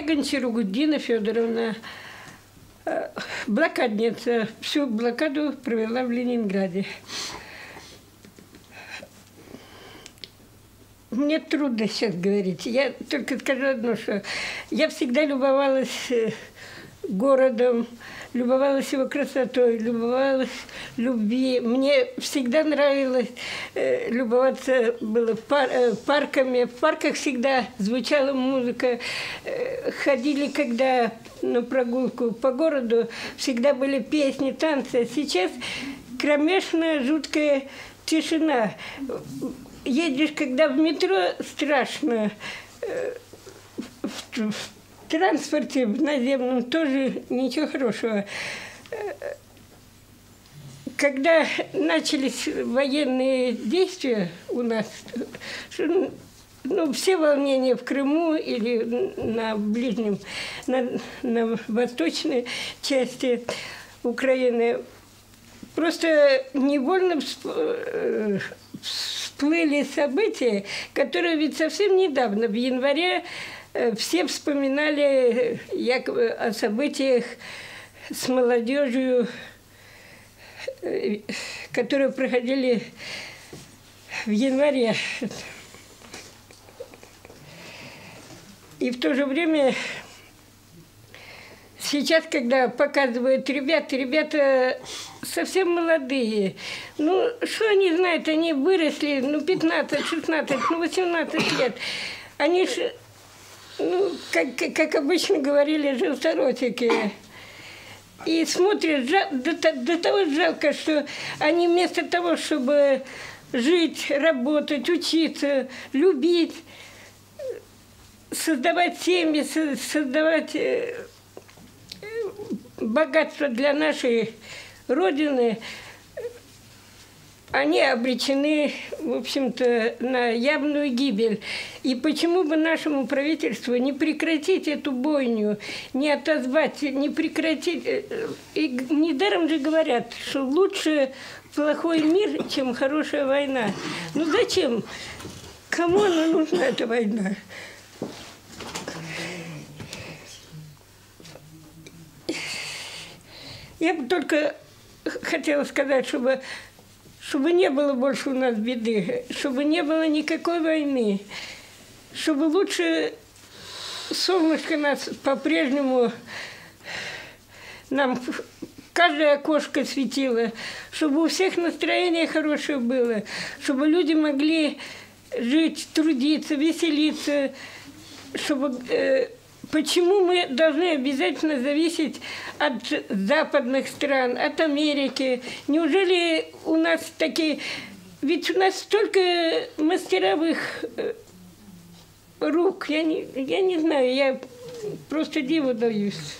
Я Гончаругудина Федоровна, э, блокадница. Всю блокаду провела в Ленинграде. Мне трудно сейчас говорить. Я только скажу одно, что я всегда любовалась э, городом, любовалась его красотой, любовалась любви. Мне всегда нравилось э, любоваться было пар, э, парками. В парках всегда звучала музыка. Э, ходили, когда на прогулку по городу, всегда были песни, танцы. А сейчас кромешная, жуткая тишина едешь, когда в метро, страшно. Э, в, в транспорте в наземном тоже ничего хорошего. Когда начались военные действия у нас, ну, все волнения в Крыму или на ближнем, на, на восточной части Украины, просто невольно э, всплыли события, которые ведь совсем недавно, в январе, все вспоминали якобы о событиях с молодежью, э, которые проходили в январе. И в то же время Сейчас, когда показывают ребят, ребята совсем молодые. Ну, что они знают? Они выросли, ну, 15, 16, ну, 18 лет. Они же, ну, как, как обычно говорили, желторотики. И смотрят, до, до того жалко, что они вместо того, чтобы жить, работать, учиться, любить, создавать семьи, создавать э, богатство для нашей Родины, они обречены, в общем-то, на явную гибель. И почему бы нашему правительству не прекратить эту бойню, не отозвать, не прекратить... Э, и недаром же говорят, что лучше плохой мир, чем хорошая война. Ну зачем? Кому она нужна, эта война? Я бы только хотела сказать, чтобы, чтобы не было больше у нас беды, чтобы не было никакой войны, чтобы лучше солнышко нас по-прежнему нам каждое окошко светило, чтобы у всех настроение хорошее было, чтобы люди могли жить, трудиться, веселиться, чтобы э, Почему мы должны обязательно зависеть от западных стран, от Америки? Неужели у нас такие... Ведь у нас столько мастеровых э, рук, я не, я не знаю, я просто диву даюсь.